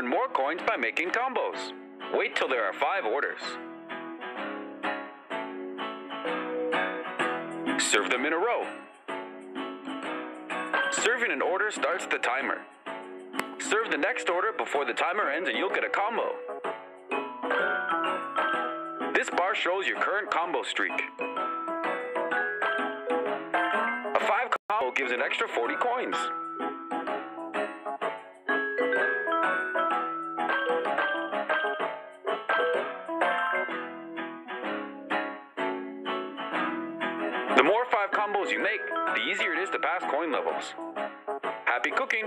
Earn more coins by making combos. Wait till there are five orders. Serve them in a row. Serving an order starts the timer. Serve the next order before the timer ends and you'll get a combo. This bar shows your current combo streak. A 5 combo gives an extra 40 coins. The more 5 combos you make, the easier it is to pass coin levels. Happy cooking!